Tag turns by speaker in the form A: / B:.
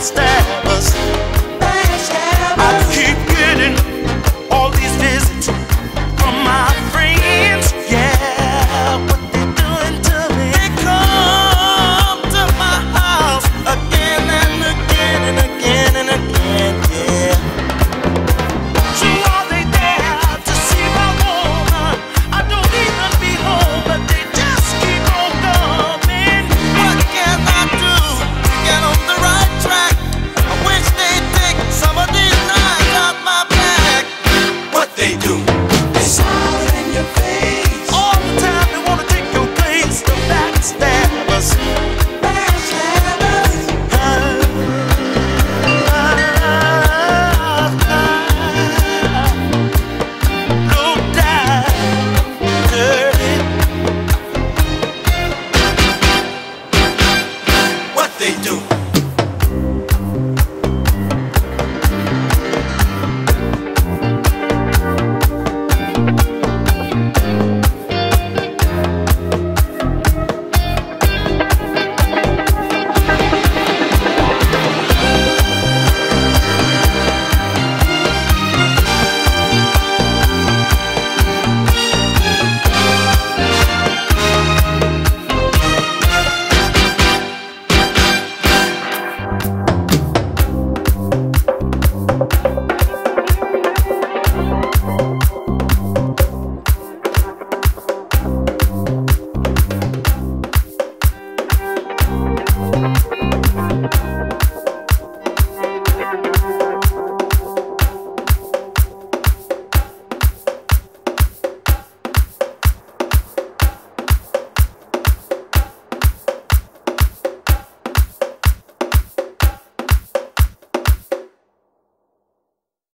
A: Stab us.